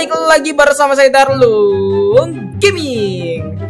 balik lagi bersama saya Darlung Gaming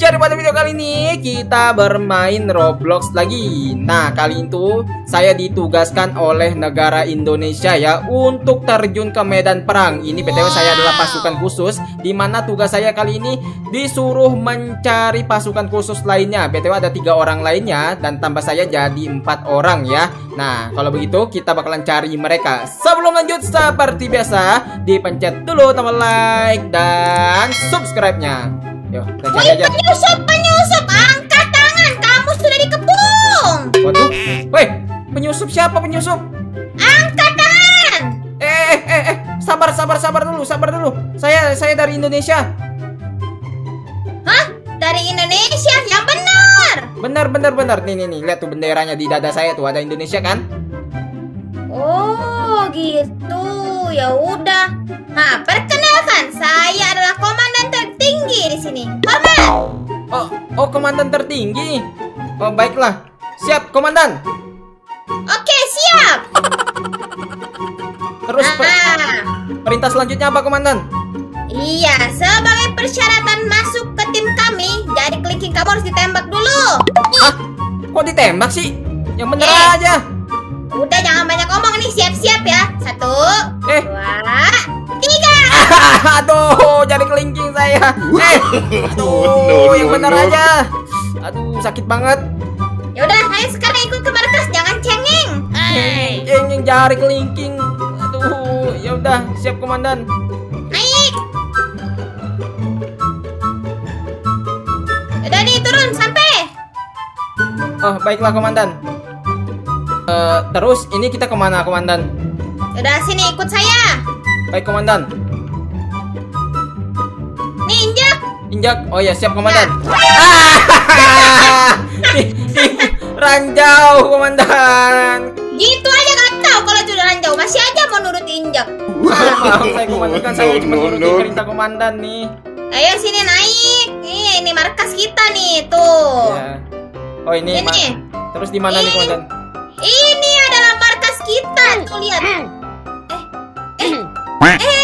Jadi pada video kali ini kita bermain Roblox lagi. Nah kali itu saya ditugaskan oleh negara Indonesia ya Untuk terjun ke medan perang. Ini BTW saya adalah pasukan khusus Di mana tugas saya kali ini disuruh mencari pasukan khusus lainnya. BTW ada tiga orang lainnya Dan tambah saya jadi empat orang ya. Nah kalau begitu kita bakalan cari mereka. Sebelum lanjut seperti biasa Dipencet dulu tombol like dan subscribe-nya Kita cari Woi aja penyusup, penyusup, angkat tangan, kamu sudah dikepung. Waduh, weh, penyusup siapa penyusup? Angkat tangan. Eh, eh, eh, eh, sabar, sabar, sabar dulu, sabar dulu. Saya, saya dari Indonesia. Hah? Dari Indonesia, yang benar. Benar, benar, benar. Nih, nih, nih, lihat tuh benderanya di dada saya tuh ada Indonesia kan? Oh, gitu. Ya udah. Nah, perkenalkan, saya adalah komandan tertinggi di sini. Hormat. Oh, oh, komandan tertinggi. Oh, baiklah. Siap, komandan. Oke, siap. Terus per- Ah, perintah selanjutnya apa, komandan? iya, sebagai persyaratan masuk ke tim kami, jadi kelingking kamu harus ditembak dulu. Hah? Kok ditembak sih? Yang bener Eh. aja. Udah jangan banyak ngomong nih, siap-siap ya. Satu, Eh. dua. Aduh, jadi kelingking saya. Eh, aduh, yang bener aja. Aduh, sakit banget. Ya udah, ayo sekarang ikut ke markas, jangan cengeng. Yang yang jari kelingking. Aduh, ya udah, siap komandan. Naik. Udah nih turun sampai. Oh, baiklah komandan. Eh, terus ini kita ke mana komandan? Udah sini ikut saya. Baik komandan. Injak. Oh ya, siap komandan. Ah! Ranjau komandan. Gitu aja gak tahu kalau jualan jauh masih aja mau nurut injak. Maaf, saya komandan kan saya cuma nurutin no. perintah komandan nih. Ayo sini naik. Nih ini markas kita nih tuh. Ya. Oh ini. Ini. Terus di mana nih Ini. komandan? Ini adalah markas kita. Tuh lihat. Eh. Eh. Eh,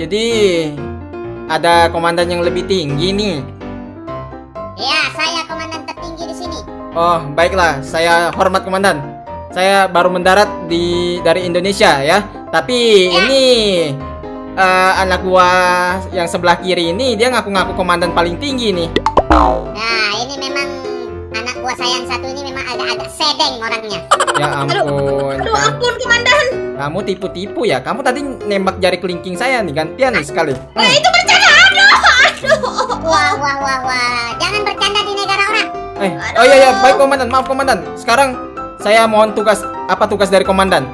jadi ada komandan yang lebih tinggi nih. Ya, saya komandan tertinggi di sini. Oh, baiklah. Saya hormat komandan. Saya baru mendarat di dari Indonesia ya. Tapi Ya. ini eh, anak gua yang sebelah kiri ini dia ngaku-ngaku komandan paling tinggi nih. Nah, ini memang anak buah saya yang satu ini memang agak-agak sedeng orangnya. Ya ampun. Aduh, Ka- ampun komandan. Kamu tipu-tipu ya. Kamu tadi nembak jari kelingking saya nih gantian nih sekali. Eh, itu bercanda. Aduh, aduh. Wah, wah, wah, wah. Jangan bercanda di negara orang. Eh, oh iya ya, baik komandan. Maaf komandan. Sekarang saya mohon tugas apa tugas dari komandan?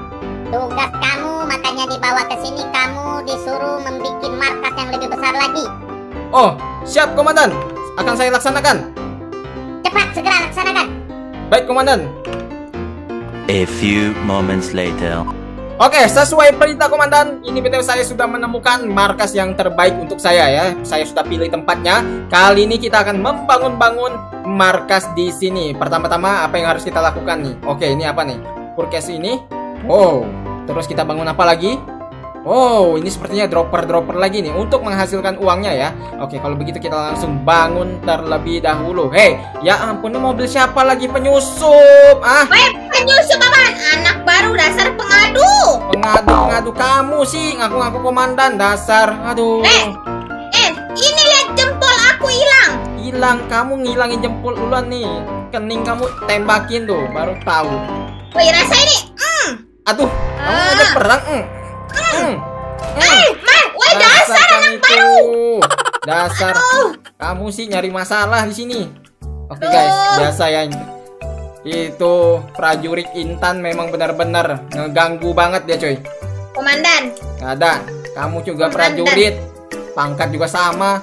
Tugas kamu makanya dibawa ke sini kamu disuruh membuat markas yang lebih besar lagi. Oh, siap komandan. Akan saya laksanakan. Cepat segera laksanakan. Baik komandan. A few moments later. Oke, sesuai perintah komandan, ini betul saya sudah menemukan markas yang terbaik untuk saya ya. Saya sudah pilih tempatnya. Kali ini kita akan membangun-bangun markas di sini. Pertama-tama apa yang harus kita lakukan nih? Oke, ini apa nih? Purkes ini. Wow. Terus kita bangun apa lagi? Oh, ini sepertinya dropper-dropper lagi nih untuk menghasilkan uangnya ya. Oke, kalau begitu kita langsung bangun terlebih dahulu. Hei, ya ampun, ini mobil siapa lagi penyusup? Ah, Weh, penyusup apaan? Anak baru dasar pengadu. Pengadu-pengadu kamu sih ngaku-ngaku komandan dasar. Aduh. Eh. Eh, ini lihat jempol aku hilang. Hilang kamu ngilangin jempol duluan nih. Kening kamu tembakin tuh baru tahu. Wih, rasa ini. Hmm. Aduh, kamu Ah. ngajak perang. Mm. Mm. Eh, man, weh dasar Rasakan anak itu. baru. Dasar. Aduh. Kamu sih nyari masalah di sini. Oke guys, Aduh. biasa ya. Itu prajurit Intan memang benar-benar ngeganggu banget dia coy. Komandan. Nggak ada. Kamu juga Komandan. prajurit. Pangkat juga sama.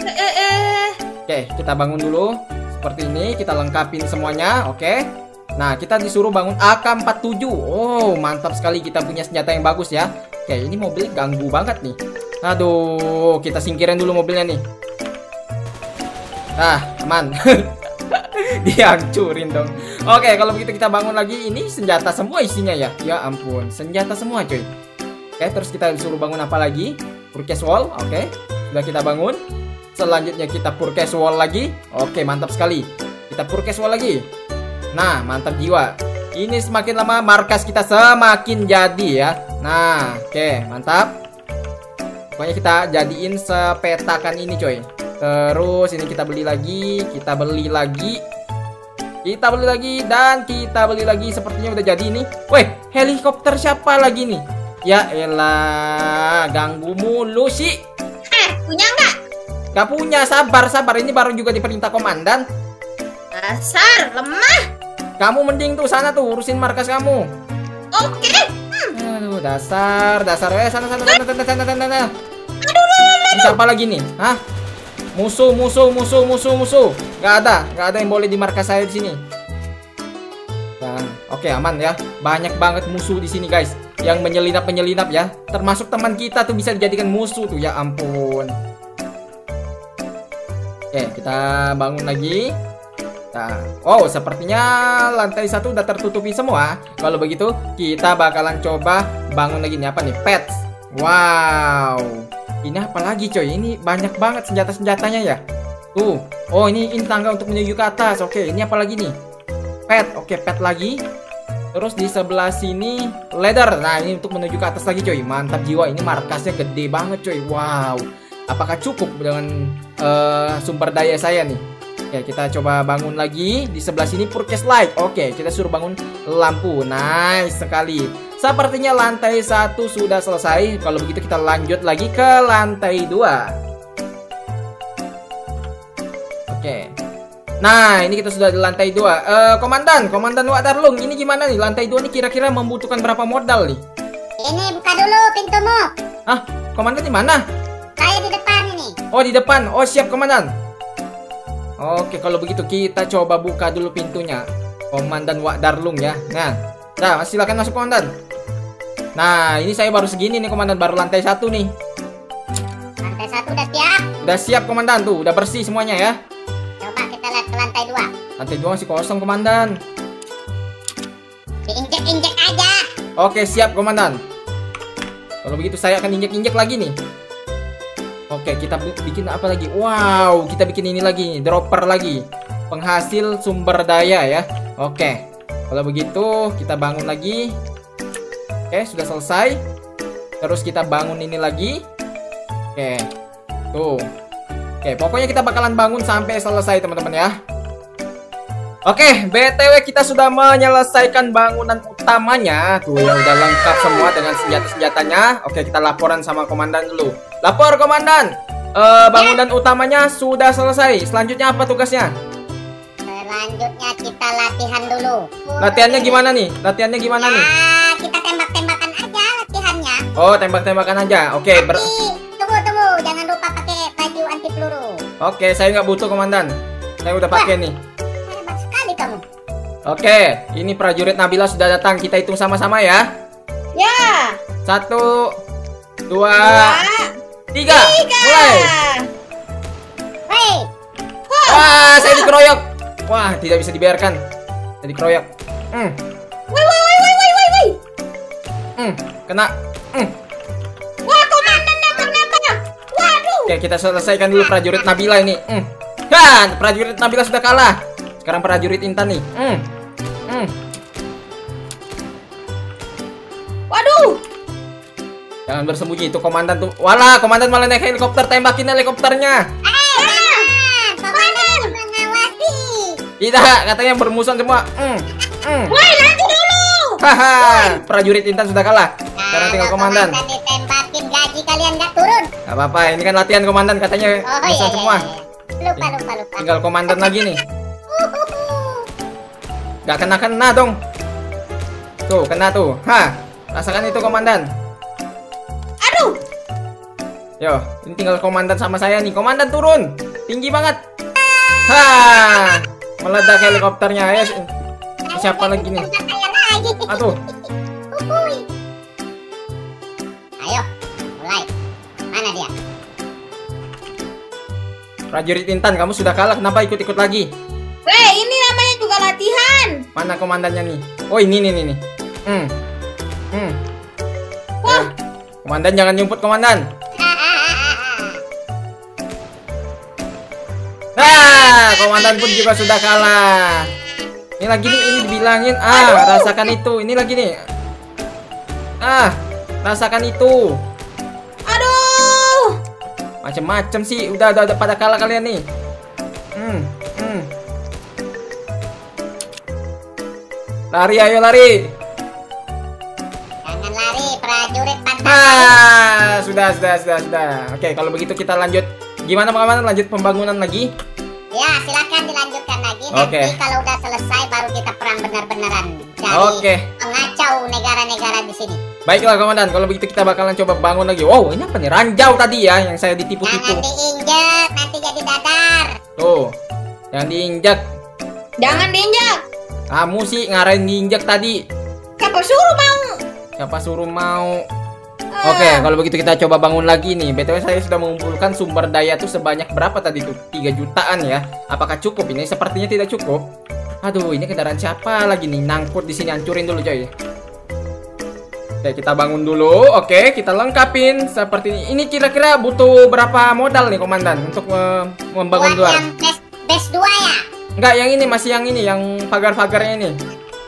Eh, eh, eh. Oke, kita bangun dulu. Seperti ini, kita lengkapin semuanya, oke? Nah, kita disuruh bangun AK-47. Oh, mantap sekali kita punya senjata yang bagus ya. Oke, ini mobil ganggu banget nih. Aduh, kita singkirin dulu mobilnya nih. Ah, aman. Dihancurin dong. Oke, kalau begitu kita bangun lagi. Ini senjata semua isinya ya. Ya ampun, senjata semua cuy. Oke, terus kita disuruh bangun apa lagi? Purchase wall. Oke, sudah kita bangun. Selanjutnya kita purchase wall lagi. Oke, mantap sekali. Kita purchase wall lagi. Nah, mantap jiwa. Ini semakin lama markas kita semakin jadi ya. Nah, oke, mantap. Pokoknya kita jadiin sepetakan ini coy. Terus ini kita beli lagi, kita beli lagi. Kita beli lagi dan kita beli lagi sepertinya udah jadi nih. Weh, helikopter siapa lagi nih? Ya elah, ganggu mulu sih. Eh, punya nggak? Gak punya, sabar, sabar. Ini baru juga diperintah komandan. Dasar, lemah. Kamu mending tuh sana tuh urusin markas kamu. Oke. Aduh, dasar, dasar. Eh, sana, sana, sana, sana, sana, sana, sana. Siapa lagi nih? Hah? Musuh, musuh, musuh, musuh, musuh. Gak ada, gak ada yang boleh di markas saya di sini. Oke aman ya. Banyak banget musuh di sini guys. Yang menyelinap menyelinap ya. Termasuk teman kita tuh bisa dijadikan musuh tuh ya ampun. Oke, kita bangun lagi. Nah, oh sepertinya lantai satu udah tertutupi semua. Kalau begitu kita bakalan coba bangun lagi nih apa nih? Pets. Wow. Ini apa lagi coy? Ini banyak banget senjata-senjatanya ya. Tuh. Oh ini, ini tangga untuk menuju ke atas. Oke, ini apa lagi nih? Pet. Oke, pet lagi. Terus di sebelah sini ladder. Nah, ini untuk menuju ke atas lagi coy. Mantap jiwa. Ini markasnya gede banget coy. Wow. Apakah cukup dengan eh, sumber daya saya nih? Oke, kita coba bangun lagi. Di sebelah sini purchase light. Oke, kita suruh bangun lampu. Nice sekali. Sepertinya lantai satu sudah selesai. Kalau begitu kita lanjut lagi ke lantai dua. Oke. Nah, ini kita sudah di lantai dua. Eh, komandan, komandan Wak Darlung, ini gimana nih? Lantai dua nih kira-kira membutuhkan berapa modal nih? Ini buka dulu pintumu. Hah, komandan di mana? Saya di depan ini. Oh, di depan. Oh, siap, komandan. Oke, kalau begitu kita coba buka dulu pintunya. Komandan Wak Darlung ya. Nah, nah silakan masuk komandan. Nah, ini saya baru segini nih komandan, baru lantai satu nih. Lantai satu udah siap. Udah siap komandan tuh, udah bersih semuanya ya. Coba kita lihat ke lantai dua. Lantai dua masih kosong komandan. Diinjek-injek aja. Oke, siap komandan. Kalau begitu saya akan injek-injek lagi nih. Oke, kita bi- bikin apa lagi? Wow, kita bikin ini lagi, dropper lagi. Penghasil sumber daya ya. Oke. Kalau begitu, kita bangun lagi. Oke, sudah selesai. Terus kita bangun ini lagi. Oke. Tuh. Oke, pokoknya kita bakalan bangun sampai selesai, teman-teman ya. Oke, BTW kita sudah menyelesaikan bangunan utamanya. Tuh ya udah lengkap semua dengan senjata-senjatanya. Oke, kita laporan sama komandan dulu. Lapor komandan. Eh, bangunan utamanya sudah selesai. Selanjutnya apa tugasnya? Selanjutnya kita latihan dulu. Latihannya gimana nih? Latihannya gimana nih? Ah, kita tembak-tembakan aja latihannya. Oh, tembak-tembakan aja. Oke, ber Tapi tunggu tunggu, jangan lupa pakai baju anti peluru. Oke, saya nggak butuh komandan. Saya udah pakai nih. Hebat sekali kamu. Oke, ini prajurit Nabila sudah datang. Kita hitung sama-sama ya. Ya. Satu, dua, Dua, tiga. tiga. Mulai. Hei, Wah, saya dikeroyok. Wah, tidak bisa dibiarkan. Saya dikeroyok. Hmm, woi, woi, woi, woi, woi, woi. hmm, kena. Hmm. Wah, komandan datang datang. Waduh. Oke, kita selesaikan dulu prajurit Nabila ini. Hmm. Kan, prajurit Nabila sudah kalah. Sekarang prajurit Intan nih. Hmm. Hmm. Waduh. Jangan bersembunyi itu komandan tuh. Walah, komandan malah naik helikopter, tembakin helikopternya. komandan. Tidak, katanya bermusuhan semua. Hmm. Hmm. Woi, nanti dulu. Haha, prajurit Intan sudah kalah. Sekarang tinggal Kalau komandan. ditembakin gaji kalian nggak turun. Gak apa-apa, ini kan latihan komandan katanya Oh iya, musuhan iya, semua. iya. Lupa lupa lupa. Tinggal komandan lagi nih. Gak kena-kena dong. Tuh, kena tuh. Hah, rasakan itu komandan. Yo, ini tinggal komandan sama saya nih. Komandan turun. Tinggi banget. Hah, meledak helikopternya. Ayo, Ayo siapa lagi nih? Aduh. Ayo, mulai. Mana dia? prajurit Intan, kamu sudah kalah. Kenapa ikut-ikut lagi? Weh, ini namanya juga latihan. Mana komandannya nih? Oh ini nih nih nih. Hmm. Hmm. Eh, komandan jangan nyumput komandan. Komandan pun juga sudah kalah. Ini lagi nih, ini dibilangin. Ah, rasakan itu. Ini lagi nih. Ah, rasakan itu. Aduh. Macem-macem sih. Udah, udah, udah pada kalah kalian nih. Hmm, hmm. Lari, ayo lari. Jangan lari, prajurit pantai. Ah, sudah, sudah, sudah, sudah. Oke, kalau begitu kita lanjut. Gimana komandan? Lanjut pembangunan lagi? Ya, silakan dilanjutkan lagi. Nanti Oke. kalau udah selesai baru kita perang benar-benaran. Cari Oke. pengacau negara-negara di sini. Baiklah komandan, kalau begitu kita bakalan coba bangun lagi. Wow, ini apa nih? Ranjau tadi ya yang saya ditipu-tipu. Jangan diinjek, nanti jadi dadar. Tuh, yang diinjak. Jangan diinjak. Kamu sih ngarahin diinjak tadi. Siapa suruh mau? Siapa suruh mau? Oke, kalau begitu kita coba bangun lagi nih. BTW saya sudah mengumpulkan sumber daya tuh sebanyak berapa tadi tuh? 3 jutaan ya. Apakah cukup ini? Sepertinya tidak cukup. Aduh, ini kendaraan siapa lagi nih? Nangkut di sini hancurin dulu, coy. Oke, kita bangun dulu. Oke, kita lengkapin seperti ini. Ini kira-kira butuh berapa modal nih, komandan, untuk eh, membangun Buat luar? yang best, best 2 ya. Enggak, yang ini masih yang ini, yang pagar-pagarnya ini.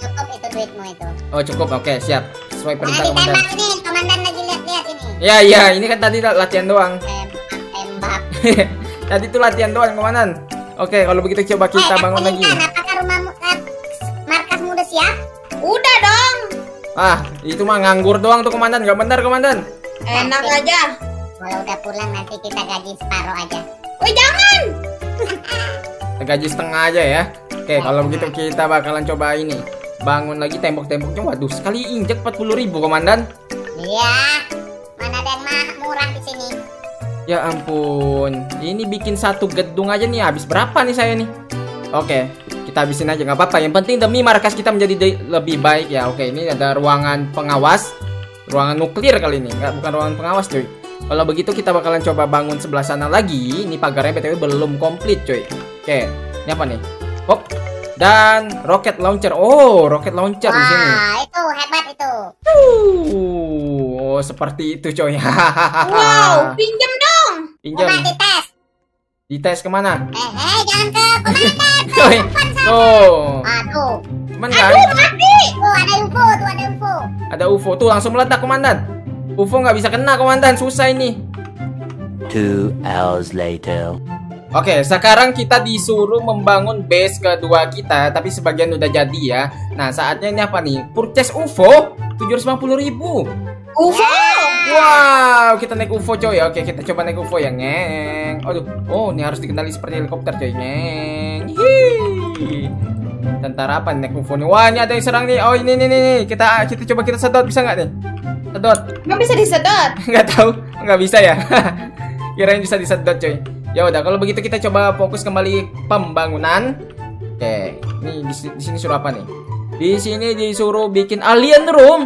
Cukup itu duitmu itu. Oh, cukup. Oke, siap. Sesuai Nah, perintah komandan. ditembak ini, komandan lagi. Ya, ya, ini kan tadi latihan doang. Tembak. Tadi itu latihan doang, komandan. Oke, kalau begitu coba kita Eh, bangun lagi. Apakah rumahmu, eh, markasmu udah siap? Udah dong. Ah, itu mah nganggur doang tuh, komandan. Gak benar, komandan. Enak aja. Kalau udah pulang nanti kita gaji separuh aja. Woi, jangan. Gaji setengah aja ya. Oke, kalau begitu kita bakalan coba ini. Bangun lagi tembok-temboknya. Waduh, sekali injek 40.000 ribu, komandan. Iya. Ya ampun, ini bikin satu gedung aja nih habis berapa nih saya nih? Oke, kita habisin aja nggak apa-apa. Yang penting demi markas kita menjadi lebih baik ya. Oke, ini ada ruangan pengawas, ruangan nuklir kali ini, nggak bukan ruangan pengawas cuy. Kalau begitu kita bakalan coba bangun sebelah sana lagi. Ini pagarnya btw belum komplit cuy. Oke, ini apa nih? Hop, dan rocket launcher. Oh, rocket launcher di sini. Wah, itu hebat itu. Uh, oh, seperti itu coy. Wow, pinjam dong. Pinjam. Coba dites. Dites ke mana? Eh, eh, jangan ke komandan. Tuh. Aduh. Cuman kan Tuh, ada UFO, tuh ada UFO. ada UFO tuh langsung meledak komandan. UFO nggak bisa kena komandan, susah ini. Two hours later. Oke, sekarang kita disuruh membangun base kedua kita, tapi sebagian udah jadi ya. Nah, saatnya ini apa nih? Purchase UFO 750.000 ribu. UFO. Wow, kita naik UFO coy. Oke, kita coba naik UFO ya, ngeng. Aduh, oh ini harus dikenali seperti helikopter coy, ngeng. Hihi. Tentara apa naik UFO nih? Wah, ini ada yang serang nih. Oh, ini nih nih nih. Kita kita coba kita sedot bisa nggak nih? Sedot. Nggak bisa disedot. nggak tahu nggak bisa ya kirain bisa disedot coy ya udah kalau begitu kita coba fokus kembali pembangunan oke nih di, di sini suruh apa nih di sini disuruh bikin alien room.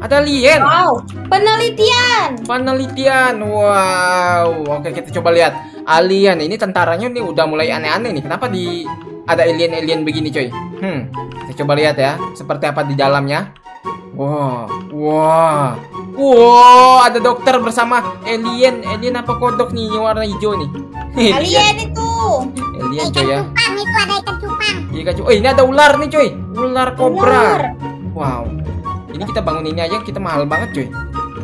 Ada alien. Wow, penelitian. penelitian. Wow. Oke kita coba lihat. Alien. Ini tentaranya nih udah mulai aneh-aneh nih. Kenapa di ada alien-alien begini coy? Hmm kita coba lihat ya. Seperti apa di dalamnya? Wah, wah, wow, ada dokter bersama alien, alien apa kodok nih? Warna hijau nih? Kalian itu. alien coy ya. Cupang itu ada ikan cupang. Iya kan, cuy. Oh, ini ada ular nih coy, ular kobra. Ular. Wow, ini kita bangun ini aja kita mahal banget coy.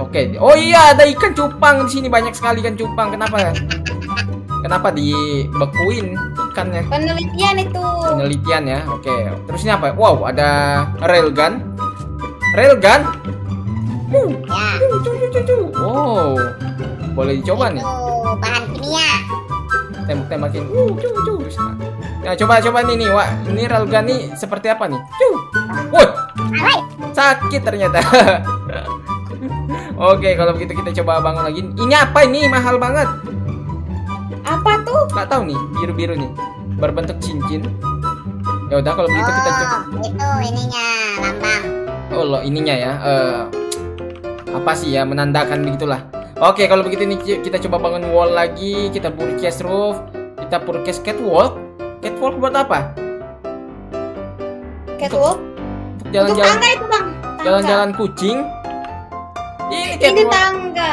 Oke, oh iya ada ikan cupang di sini banyak sekali ikan cupang. Kenapa? Kenapa dibekuin ikannya? Penelitian itu. Penelitian ya. Oke, terus ini apa? Wow, ada railgun. Railgun? Uh, Ya, cu. Wow, boleh dicoba nih. itu bahan kimia. Tembak-tembakin. Uh, cu, cu. Ya, coba coba nih nih, Wah. Ini railgun nih seperti apa nih? Cu. Woi, sakit ternyata. Oke, kalau begitu kita coba bangun lagi. Ini apa ini? Mahal banget. Apa tuh? Nggak tahu nih, biru-biru nih. Berbentuk cincin. Ya udah kalau begitu kita coba. Oh, itu ininya lambang. Oh, lo ininya ya. Eh apa sih ya menandakan begitulah. Oke, kalau begitu ini ki- kita coba bangun wall lagi, kita purchase roof, kita purchase catwalk. Catwalk buat apa? Catwalk. Untuk jalan-jalan tangga itu bang. Jalan-jalan kucing. Ini Ini catwalk. tangga.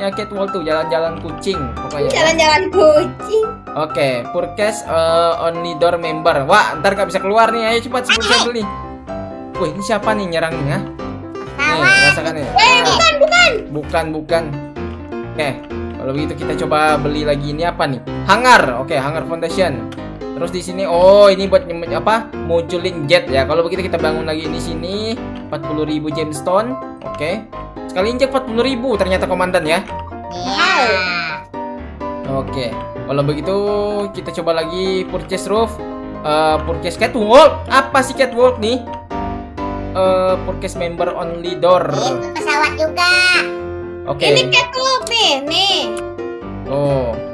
Ya catwalk tuh jalan-jalan kucing pokoknya. Jalan-jalan kucing. Oke, purchase eh, only door member. Wah, ntar gak bisa keluar nih. Ayo cepat sebelum saya beli. Wih, ini siapa nih nyerang nih, rasakan nih. Eh Ah, bukan bukan. bukan, bukan. Oke, kalau begitu kita coba beli lagi ini apa nih? Hangar. Oke, hangar foundation. Terus di sini oh, ini buat apa? Munculin jet ya. Kalau begitu kita bangun lagi di sini 40.000 gemstone. Oke. Sekali injek 40.000 ternyata komandan ya. Iya. Oke, kalau begitu kita coba lagi purchase roof, Eh, purchase catwalk. Apa sih catwalk nih? Eh, purchase member only door. Itu pesawat juga. Oke. Ini catwalk nih, nih. Oh.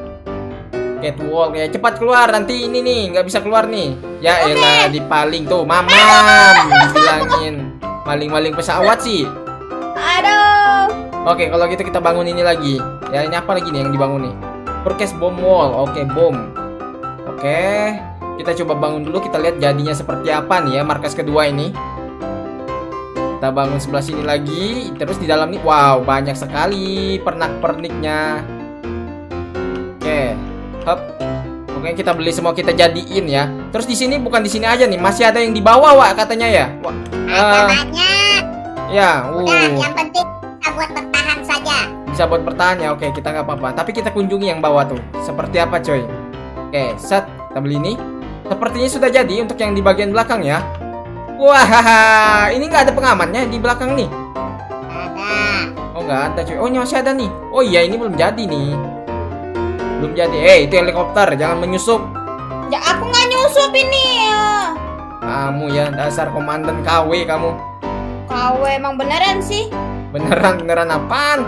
Catwalk ya, cepat keluar nanti ini nih nggak bisa keluar nih. Ya elah dipaling tuh, mamam bilangin maling-maling pesawat sih. Aduh. Oke, kalau gitu kita bangun ini lagi. Ya, ini apa lagi nih yang dibangun nih? Purchase bomb wall. Oke, bom. Oke. Kita coba bangun dulu, kita lihat jadinya seperti apa nih ya markas kedua ini. Kita bangun sebelah sini lagi. Terus di dalam nih, wow, banyak sekali pernak-perniknya. Hop. Oke, kita beli semua kita jadiin ya. Terus di sini bukan di sini aja nih, masih ada yang di bawah, Wak, katanya ya. Wah. Ada eh, banyak. ya, Udah, uh yang penting kita buat bertahan saja. bisa buat bertahan ya oke kita nggak apa-apa tapi kita kunjungi yang bawah tuh seperti apa coy oke set kita beli ini sepertinya sudah jadi untuk yang di bagian belakang ya wah ini nggak ada pengamannya di belakang nih Ada. oh nggak ada coy oh ini masih ada nih oh iya ini belum jadi nih belum jadi eh itu helikopter jangan menyusup Ya aku nggak nyusup ini ya. kamu ya dasar komandan KW kamu Kau emang beneran sih. beneran beneran apaan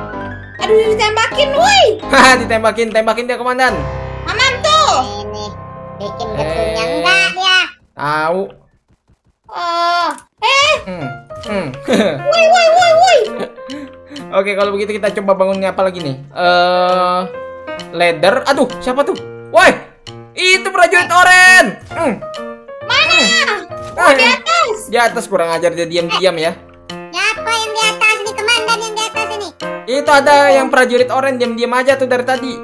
Aduh ditembakin, woi. haha ditembakin tembakin dia komandan Mamam tuh. Ini bikin Eh. getulnya enggak dia. tahu Oh. Eh, hmm. hmm. woi woi woi woi. Oke, kalau begitu kita coba bangunnya apa lagi nih? Eh, ladder. Aduh, siapa tuh? Woi, itu prajurit oren. Hmm. Mana? Ah, Oh, di atas. Di atas kurang ajar dia diam-diam ya. Siapa yang di atas ini komandan yang di atas ini? Itu ada yang prajurit oren diam-diam aja tuh dari tadi.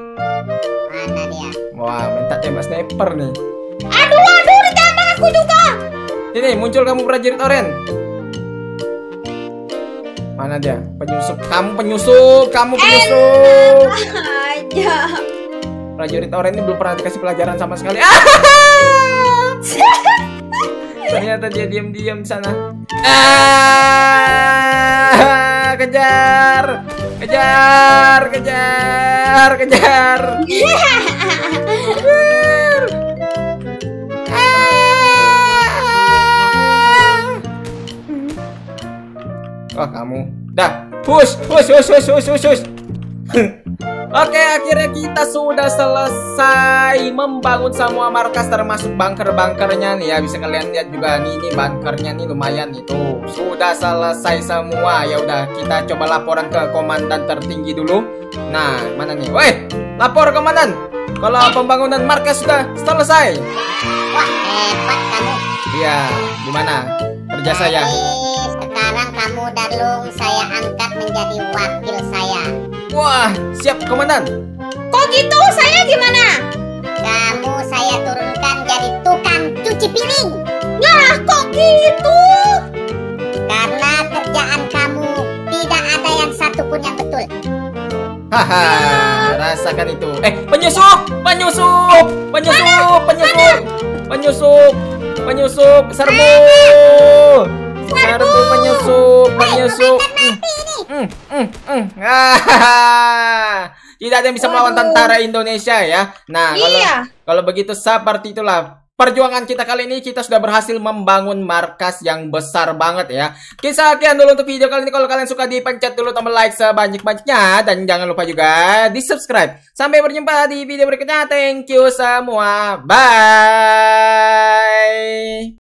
Mana dia? Wah, minta tembak sniper nih. Aduh, aduh, ditembak aku juga. Sini, muncul kamu prajurit oren. Mana dia? Penyusup. Kamu penyusup, kamu penyusup. Aja. Prajurit oren ini belum pernah dikasih pelajaran sama sekali. Ah! Ternyata dia diam-diam di sana. Ah! Kejar! Kejar! Kejar! Kejar! Kejar! Ah! Wah kamu, dah, push, push, push, push, push, push. Oke, akhirnya kita sudah selesai membangun semua markas termasuk bunker-bunkernya nih ya. Bisa kalian lihat juga nih, ini bunkernya nih lumayan itu. Sudah selesai semua. Ya udah, kita coba laporan ke komandan tertinggi dulu. Nah, mana nih? Woi, lapor komandan. Kalau pembangunan markas sudah selesai. Wah, hebat kamu. Iya, gimana? Kerja saya. Sekarang kamu Darlung saya angkat menjadi wakil saya. Wah, siap komandan. Kok gitu? Saya gimana? Kamu saya turunkan jadi tukang cuci piring. Lah, kok gitu? Karena kerjaan kamu tidak ada yang satupun yang betul. Haha, rasakan itu. Eh, penyusup, penyusup, penyusup, penyusup, penyusup, penyusup, serbu, serbu penyusup, penyusup. Hmm, hmm. Ah, Tidak ada yang bisa melawan tentara Indonesia ya. Nah, kalau Iya. kalau begitu seperti itulah perjuangan kita kali ini kita sudah berhasil membangun markas yang besar banget ya. Kisah sekian dulu untuk video kali ini. Kalau kalian suka dipencet dulu tombol like sebanyak-banyaknya dan jangan lupa juga di subscribe. Sampai berjumpa di video berikutnya. Thank you semua. Bye.